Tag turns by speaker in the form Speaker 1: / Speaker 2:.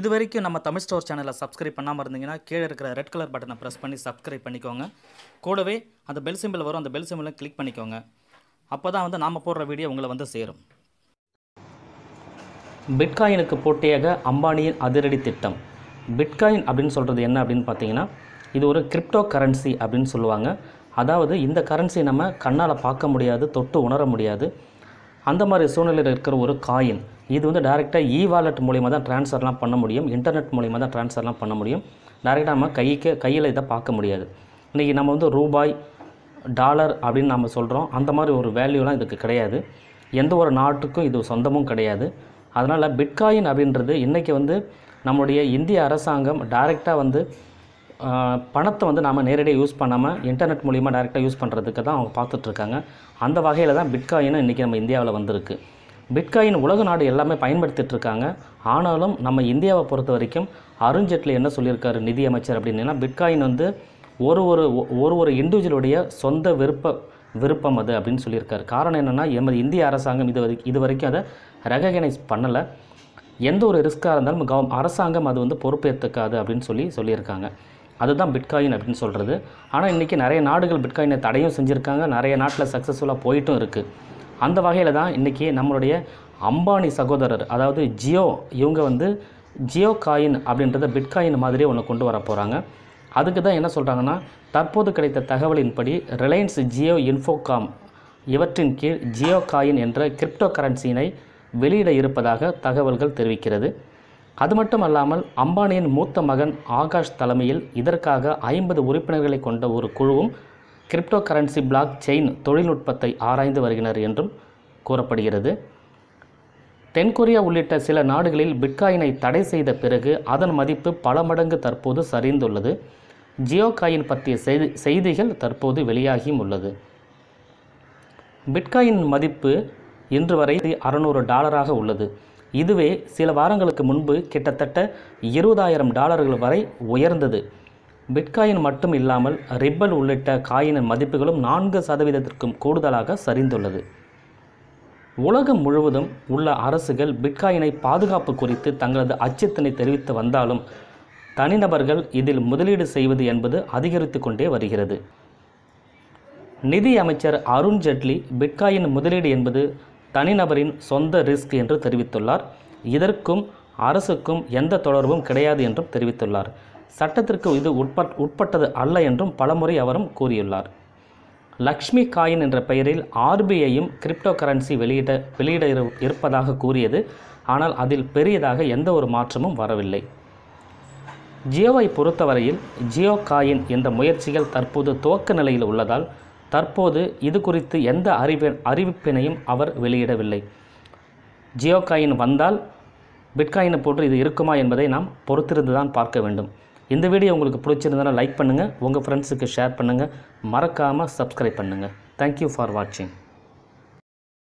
Speaker 1: இது வரைக்கும் நம்ம தமிழ் ஸ்டோர் சேனலில் சப்ஸ்கிரைப் பண்ணாமல் இருந்தீங்கன்னா கீழே இருக்கிற ரெட் கலர் பட்டனை ப்ரெஸ் பண்ணி சப்ஸ்கிரைப் பண்ணிக்கோங்க கூடவே அந்த பெல் சிம்பிள் வரும் அந்த பெல் சிம்பிளை கிளிக் பண்ணிக்கோங்க அப்போ தான் வந்து நாம் போடுற வீடியோ உங்களை வந்து சேரும் பிட்காயினுக்கு போட்டியாக அம்பானியின் அதிரடி திட்டம் பிட்காயின் அப்படின்னு சொல்கிறது என்ன அப்படின்னு பார்த்தீங்கன்னா இது ஒரு கிரிப்டோ கரன்சி அப்படின்னு சொல்லுவாங்க அதாவது இந்த கரன்சி நம்ம கண்ணால் பார்க்க முடியாது தொட்டு உணர முடியாது அந்த மாதிரி சூழ்நிலையில் இருக்கிற ஒரு காயின் இது வந்து டேரெக்டாக இ வாலெட் மூலிமா தான் ட்ரான்ஸ்ஃபர்லாம் பண்ண முடியும் இன்டர்நெட் மூலிமா தான் ட்ரான்ஸ்ஃபர்லாம் பண்ண முடியும் டேரெக்டாக நம்ம கைக்கு கையில் இதை பார்க்க முடியாது இன்றைக்கி நம்ம வந்து ரூபாய் டாலர் அப்படின்னு நம்ம சொல்கிறோம் அந்த மாதிரி ஒரு வேல்யூலாம் இதுக்கு கிடையாது எந்த ஒரு நாட்டுக்கும் இது சொந்தமும் கிடையாது அதனால் பிட்காயின் அப்படின்றது இன்றைக்கி வந்து நம்முடைய இந்திய அரசாங்கம் டைரெக்டாக வந்து பணத்தை வந்து நாம் நேரடியாக யூஸ் பண்ணாமல் இன்டர்நெட் மூலிமா டேரெக்டாக யூஸ் பண்ணுறதுக்கு தான் அவங்க பார்த்துட்ருக்காங்க அந்த வகையில் தான் பிட்காயினும் இன்றைக்கி நம்ம இந்தியாவில் வந்திருக்கு பிட்காயின் உலக நாடு எல்லாமே பயன்படுத்திட்டு இருக்காங்க ஆனாலும் நம்ம இந்தியாவை பொறுத்த வரைக்கும் அருண்ஜேட்லி என்ன சொல்லியிருக்காரு நிதியமைச்சர் அப்படின்னா பிட்காயின் வந்து ஒரு ஒரு ஒரு ஒரு இண்டிவிஜுவலுடைய சொந்த விருப்ப விருப்பம் அது அப்படின்னு சொல்லியிருக்காரு காரணம் என்னென்னா எமது இந்திய அரசாங்கம் இது வரை இது வரைக்கும் அதை ரெகனைஸ் பண்ணலை எந்த ஒரு ரிஸ்க்காக இருந்தாலும் கவ அரசாங்கம் அது வந்து பொறுப்பேற்றுக்காது அப்படின்னு சொல்லி சொல்லியிருக்காங்க அதுதான் பிட்காயின் அப்படின்னு சொல்கிறது ஆனால் இன்றைக்கி நிறைய நாடுகள் பிட்காயினை தடையும் செஞ்சுருக்காங்க நிறைய நாட்டில் சக்ஸஸ்ஃபுல்லாக போயிட்டும் இருக்குது அந்த வகையில் தான் இன்றைக்கி நம்மளுடைய அம்பானி சகோதரர் அதாவது ஜியோ இவங்க வந்து ஜியோ காயின் அப்படின்றத பிட்காயின் மாதிரியே ஒன்று கொண்டு வர போகிறாங்க அதுக்கு தான் என்ன சொல்கிறாங்கன்னா தற்போது கிடைத்த தகவலின்படி ரிலையன்ஸ் ஜியோ இன்ஃபோகாம் இவற்றின் கீழ் ஜியோ காயின் என்ற கிரிப்டோ கரன்சியினை வெளியிட இருப்பதாக தகவல்கள் தெரிவிக்கிறது அது மட்டும் அல்லாமல் அம்பானியின் மூத்த மகன் ஆகாஷ் தலைமையில் இதற்காக ஐம்பது உறுப்பினர்களை கொண்ட ஒரு குழுவும் கிரிப்டோ கரன்சி பிளாக் செயின் தொழில்நுட்பத்தை ஆராய்ந்து வருகின்றனர் என்றும் கூறப்படுகிறது தென்கொரியா உள்ளிட்ட சில நாடுகளில் பிட்காயினை தடை செய்த பிறகு அதன் மதிப்பு பல மடங்கு தற்போது சரிந்துள்ளது ஜியோ காயின் பற்றிய செய்தி செய்திகள் தற்போது வெளியாகியும் உள்ளது பிட்காயின் மதிப்பு இன்று வரை அறுநூறு டாலராக உள்ளது இதுவே சில வாரங்களுக்கு முன்பு கிட்டத்தட்ட இருபதாயிரம் டாலர்கள் வரை உயர்ந்தது பிட்காயின் மட்டும் இல்லாமல் ரிப்பல் உள்ளிட்ட காயினின் மதிப்புகளும் நான்கு சதவீதத்திற்கும் கூடுதலாக சரிந்துள்ளது உலகம் முழுவதும் உள்ள அரசுகள் பிட்காயினை பாதுகாப்பு குறித்து தங்களது அச்சத்தினை தெரிவித்து வந்தாலும் தனிநபர்கள் இதில் முதலீடு செய்வது என்பது அதிகரித்து கொண்டே வருகிறது நிதி அமைச்சர் அருண் ஜெட்லி பிட்காயின் முதலீடு என்பது தனிநபரின் சொந்த ரிஸ்க் என்று தெரிவித்துள்ளார் இதற்கும் அரசுக்கும் எந்த தொடர்பும் கிடையாது என்றும் தெரிவித்துள்ளார் சட்டத்திற்கு இது உட்பட் உட்பட்டது அல்ல என்றும் பலமுறை அவரும் கூறியுள்ளார் லக்ஷ்மி காயின் என்ற பெயரில் ஆர்பிஐயும் கிரிப்டோ கரன்சி வெளியிட வெளியிட இருப்பதாக கூறியது ஆனால் அதில் பெரியதாக எந்த ஒரு மாற்றமும் வரவில்லை ஜியோவை பொறுத்தவரையில் ஜியோ காயின் என்ற முயற்சிகள் தற்போது துவக்க நிலையில் உள்ளதால் தற்போது இது குறித்து எந்த அறிவி அறிவிப்பினையும் அவர் வெளியிடவில்லை ஜியோ காயின் வந்தால் பிட்காயினை போன்று இது இருக்குமா என்பதை நாம் பொறுத்திருந்து தான் பார்க்க வேண்டும் இந்த வீடியோ உங்களுக்கு பிடிச்சிருந்தனா லைக் பண்ணுங்கள் உங்கள் ஃப்ரெண்ட்ஸுக்கு ஷேர் பண்ணுங்கள் மறக்காமல் சப்ஸ்கிரைப் பண்ணுங்கள் தேங்க்யூ ஃபார் வாட்சிங்